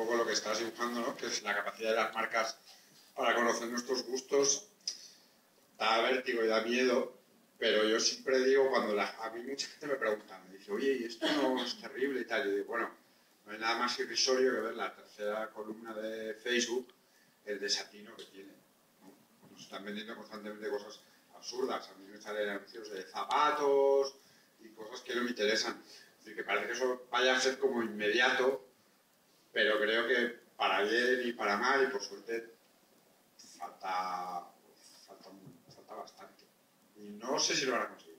poco lo que estás dibujando, ¿no? Que es la capacidad de las marcas para conocer nuestros gustos. Da vértigo y da miedo, pero yo siempre digo, cuando la, a mí mucha gente me pregunta, me dice, oye, ¿y esto no es terrible y tal? Yo digo, bueno, no hay nada más irrisorio que ver la tercera columna de Facebook, el desatino que tiene. ¿no? Nos están vendiendo constantemente cosas absurdas. A mí me salen anuncios de zapatos y cosas que no me interesan. Es decir, que parece que eso vaya a ser como inmediato, creo que para bien y para mal, y por suerte, falta, falta, bastante. Y no sé si lo van a conseguir.